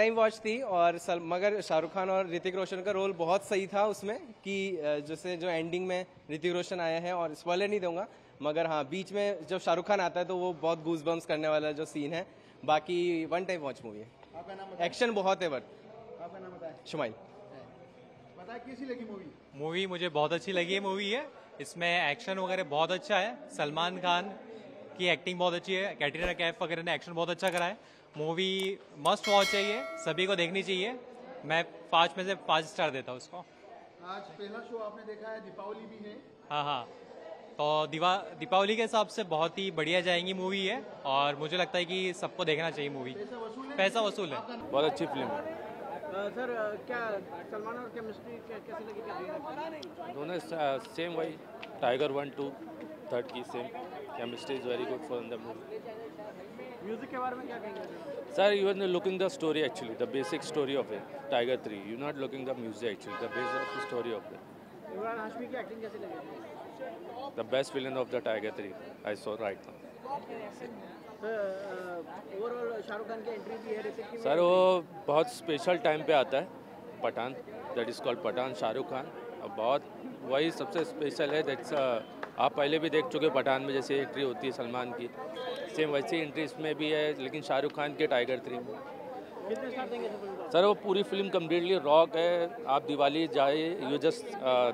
Time watch थी और सल, मगर शाहरुख खान और ऋतिक रोशन का रोल बहुत सही था उसमें कि जैसे जो एंडिंग में ऋतिक रोशन आया है और स्पॉइलर नहीं दूँगा मगर हाँ बीच में जब शाहरुख खान आता है तो वो बहुत गूज बम्स करने वाला जो सीन है। बाकी वन टाइम वॉच मूवी है। एक्शन बहुत है बट शुमाइल। कैसी लगी मूवी मूवी मुझे बहुत अच्छी लगी है मूवी है। इसमें एक्शन वगैरह बहुत अच्छा है। सलमान खान की एक्टिंग बहुत अच्छी है कैटरीना कैफ वगैरह ने एक्शन बहुत अच्छा करा है मूवी मस्ट वॉच है ये सभी को देखनी चाहिए। मैं पाँच में से पाँच स्टार देता हूँ उसको। आज पहला शो आपने देखा है दीपावली भी है। हाँ हाँ। तो दिवा दीपावली के हिसाब से बहुत ही बढ़िया जाएँगी मूवी है और मुझे लगता है कि सबको देखना चाहिए मूवी। पैसा वसूल है? बहुत अच्छी फ़िल्म है। सर क्या सलमान और केमिस्ट्री कैसी लगी क्या दोनों सेम वही। टाइगर वन टू थर्ड की same chemistry is very good for the movie music के बारे में क्या कहेंगे sir? You are looking the story actually the basic story of it Tiger three you not looking the music actually the base of the story of it Imran Hashmi की acting कैसी लगी? The best villain of the Tiger three I saw right overall Shahrukh Khan की entry भी है ऋतिक की भी sir वो बहुत स्पेशल टाइम पे आता है Pathan that is called Pathan Shahrukh Khan और बहुत वही सबसे स्पेशल है दैट्स आप पहले भी देख चुके पठान में जैसे एंट्री होती है सलमान की। सेम वैसी एंट्री इसमें भी है, लेकिन शाहरुख खान के टाइगर थ्री में। सर वो पूरी फ़िल्म कम्प्लीटली रॉक है। आप दिवाली जाइए यू जस्ट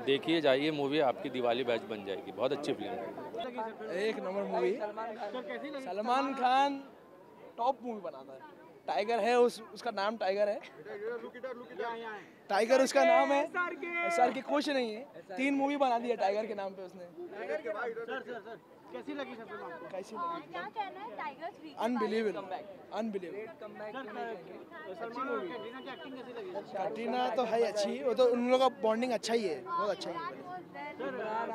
देखिए, जाइए मूवी आपकी दिवाली बैच बन जाएगी। बहुत अच्छी फ़िल्म है। एक number movie Salman Khan top movie बनाता है। टाइगर है उस उसका नाम टाइगर है। टाइगर उसका नाम है। सर की। खुश नहीं है। तीन मूवी बना दी है टाइगर के नाम पे उसने। Sir sir sir. कैसी लगी सर आपको कैसी क्या कहना है? Tiger three unbelievable unbelievable sir Salman और कैटरीना की एक्टिंग कैसी लगी? कैटरीना तो है अच्छी। वो तो उन लोगों का बॉन्डिंग अच्छा ही है। बहुत अच्छा ही है।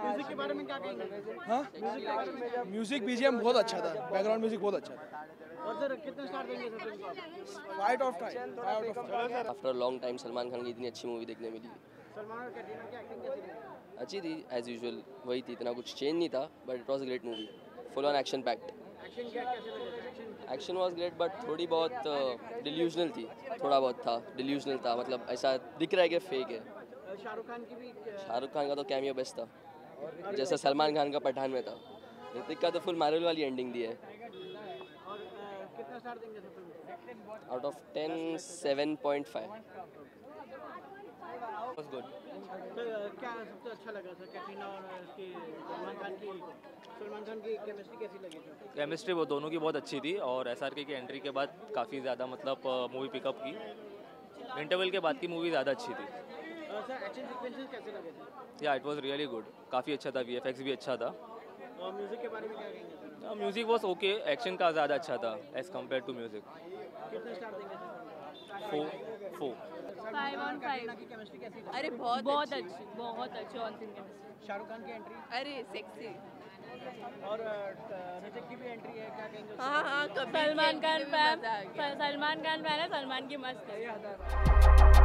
म्यूज़िक के बारे में क्या कहेंगे? हाँ? म्यूज़िक बीजीएम बहुत अच्छा था। बैकग्राउंड म्यूज़िक बहुत अच्छा था। और सर कितने स्टार देंगे sir fight of time after long time Salman Khan की इतनी अच्छी मूवी देखने मिली। सलमान और कैटरीना की एक्टिंग कैसी लगी? अच्छी थी एज यूजल वही थी इतना कुछ चेंज नहीं था but it was great movie full on action packed action was great but थोड़ी बहुत डिल्यूजनल थी. थोड़ा बहुत था डिल्यूजनल था. मतलब ऐसा दिख रहा है कि फेक है. शाहरुख खान की भी शाहरुख खान का तो कैमियो बेस्ट था. जैसा सलमान खान का पठान में था. ऋतिक का तो फुल मार्वल वाली एंडिंग दी है. Out of ten seven point five good sir क्या सबसे अच्छा लगा सर कैटरीना और इसकी सलमान खान की सलमान खान की केमिस्ट्री कैसी लगी सर केमिस्ट्री वो दोनों की बहुत अच्छी थी और एस आर की एंट्री के बाद काफ़ी ज़्यादा मतलब मूवी पिकअप की। इंटरवल के बाद की मूवी ज़्यादा अच्छी थी। सर एक्शन सीक्वेंसेस कैसे लगे सर या इट वाज रियली गुड काफ़ी अच्छा था वी एफ़ भी अच्छा था। म्यूज़िक के बारे में क्या कहेंगे म्यूज़िक वॉज़ ओके एक्शन का ज़्यादा अच्छा था as compare to music four four five on five अरे बहुत बहुत अच्छी। बहुत अच्छी ऑन फ़िल्म केमिस्ट्री शाहरुख खान की एंट्री अरे सेक्सी और ऋतिक की भी एंट्री है क्या कहेंगे हाँ हाँ सलमान खान फ़ैन सलमान खान फ़ैन है सलमान की मस्त है।